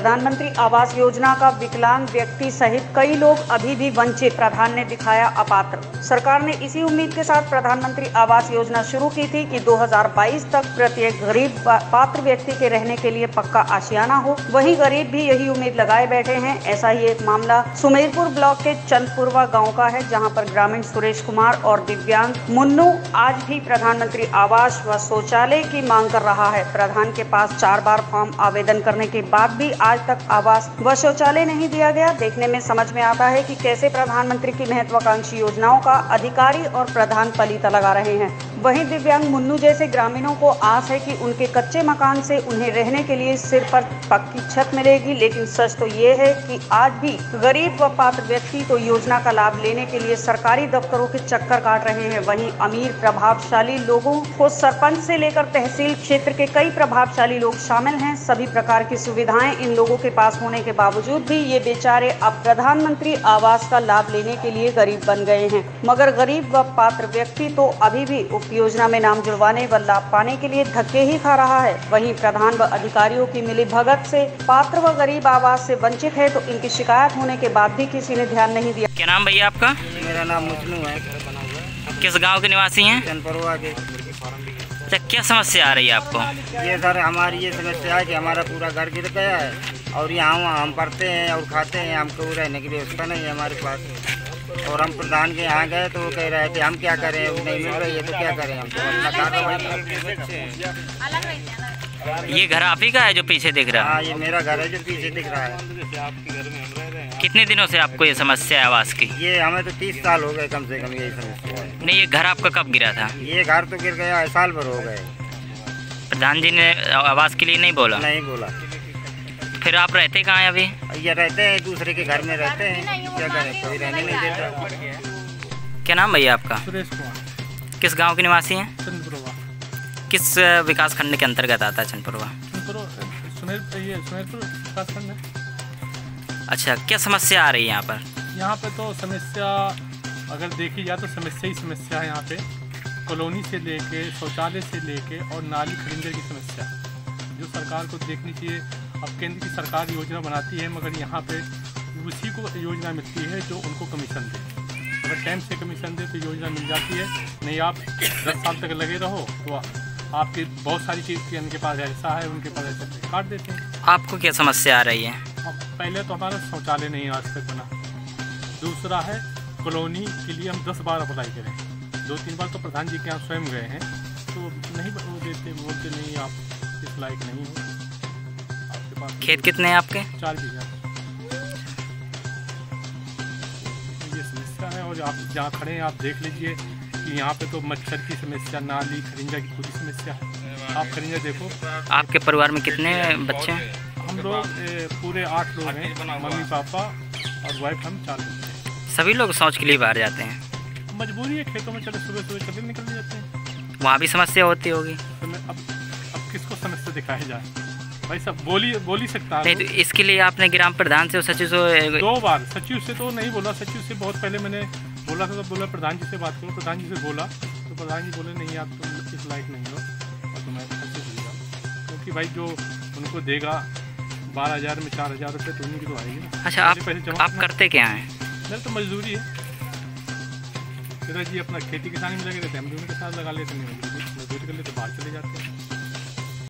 प्रधानमंत्री आवास योजना का विकलांग व्यक्ति सहित कई लोग अभी भी वंचित। प्रधान ने दिखाया अपात्र। सरकार ने इसी उम्मीद के साथ प्रधानमंत्री आवास योजना शुरू की थी कि 2022 तक प्रत्येक गरीब पात्र व्यक्ति के रहने के लिए पक्का आशियाना हो। वही गरीब भी यही उम्मीद लगाए बैठे हैं। ऐसा ही एक मामला सुमेरपुर ब्लॉक के चंदपुरवा गाँव का है, जहाँ पर ग्रामीण सुरेश कुमार और दिव्यांग मुन्नू आज भी प्रधानमंत्री आवास व शौचालय की मांग कर रहा है। प्रधान के पास चार बार फॉर्म आवेदन करने के बाद भी तक आवास व शौचालय नहीं दिया गया। देखने में समझ में आता है कि कैसे प्रधानमंत्री की महत्वाकांक्षी योजनाओं का अधिकारी और प्रधान पलीता लगा रहे हैं। वहीं दिव्यांग मुन्नू जैसे ग्रामीणों को आस है कि उनके कच्चे मकान से उन्हें रहने के लिए सिर पर पक्की छत मिलेगी। लेकिन सच तो ये है कि आज भी गरीब व पात्र व्यक्ति तो योजना का लाभ लेने के लिए सरकारी दफ्तरों के चक्कर काट रहे हैं। वहीं अमीर, प्रभावशाली लोगों को सरपंच से लेकर तहसील क्षेत्र के कई प्रभावशाली लोग शामिल हैं। सभी प्रकार की सुविधाएँ इन लोगों के पास होने के बावजूद भी ये बेचारे अब प्रधानमंत्री आवास का लाभ लेने के लिए गरीब बन गए हैं। मगर गरीब व पात्र व्यक्ति तो अभी भी उप योजना में नाम जुड़वाने व लाभ पाने के लिए धक्के ही खा रहा है। वहीं प्रधान व अधिकारियों की मिली भगत से पात्र व गरीब आवास से वंचित है तो इनकी शिकायत होने के बाद भी किसी ने ध्यान नहीं दिया। क्या नाम भैया आपका? मेरा नाम मुजनू है। किस गाँव के निवासी हैं? अच्छा क्या समस्या आ रही है आपको? ये सर हमारी ये समस्या है कि हमारा पूरा घर गिर गया है और यहाँ वहाँ हम पढ़ते हैं और खाते हैं हमको रहने की व्यवस्था नहीं है हमारे पास। और हम प्रधान के यहाँ गए तो वो कह रहे थे हम क्या करें वो नहीं मिल रही है तो क्या करें हम ये घर आप ही का है जो पीछे दिख रहा है? हाँ ये मेरा घर है जो पीछे दिख रहा है। कितने दिनों से आपको ये समस्या है आवास की? ये हमें तो तीस साल हो गए कम से कम यही समस्या है। नहीं ये घर आपका कब गिरा था? ये घर तो गिर गया साल भर हो गए। प्रधान जी ने आवास के लिए नहीं बोला? नहीं बोला। फिर आप रहते कहाँ अभी? ये रहते हैं दूसरे के घर में रहते हैं। क्या करें कोई रहने नहीं देता। क्या नाम भैया आपका? सुरेश कुमार। किस गाँव के निवासी हैं? चंद्रपुरवा किस विकास खंड के अंतर्गत आता है चंदपुरवा? सुमेरपुर विकासखंड है। अच्छा क्या समस्या आ रही है यहाँ पर? यहाँ पे तो समस्या अगर देखी जाए तो समस्या ही समस्या है यहाँ पे। कॉलोनी से लेके शौचालय से लेके और नाली खरीदने की समस्या। जो सरकार को देखनी चाहिए अब केंद्र की सरकार योजना बनाती है मगर यहाँ पे उसी को योजना मिलती है जो उनको कमीशन दे। अगर टाइम से कमीशन दे तो योजना मिल जाती है। नहीं आप दस साल तक लगे रहो तो आपके बहुत सारी चीज़ की उनके पास ऐसा है उनके पास ऐसा काट देते हैं। आपको क्या समस्या आ रही है? पहले तो हमारा शौचालय नहीं आज तक बना। दूसरा है कॉलोनी के लिए हम दस बार अप्लाई करें। दो तीन बार तो प्रधान जी के यहाँ स्वयं गए हैं तो नहीं वो देते बोलते नहीं आप इस लायक नहीं हो। आपके पास खेत कितने हैं आपके? चार बीघा। ये समस्या है और आप जहाँ खड़े हैं आप देख लीजिए कि यहाँ पे तो मच्छर की समस्या नाली खरिंजा की पूरी समस्या है। आप खरिंजा देखो। आपके परिवार में कितने बच्चे हैं? हम लोग पूरे आठ लोग हैं मम्मी पापा और वाइफ हम चार लोग हैं। सभी लोग शौच के लिए बाहर जाते हैं? मजबूरी है खेतों में चले सुबह सुबह चले निकल जाते हैं। वहाँ भी समस्या होती होगी। तो मैं अब अब किसको समस्या दिखाया जाए भाई सब बोली बोल सकता है। नहीं तो इसके लिए आपने ग्राम प्रधान से सचिव से दो बार सचिव से तो नहीं बोला सचिव से बहुत पहले मैंने बोला था तो बोला प्रधान जी से बात करो। प्रधान जी से बोला तो प्रधान जी बोले नहीं आप तो इस लायक नहीं हो और तुम्हें अच्छे से क्योंकि भाई जो उनको देगा बारह हज़ार में चार हज़ार रुपये तो उन्हीं की तो आएगी। ना अच्छा आप आप करते क्या हैं? मेरा तो मजदूरी है। फिर जी अपना खेती किसानी में लगे रहते हैं हम भी उनके साथ लगा लेते हैं मजदूरी मजदूरी कर लेते बाहर चले जाते हैं।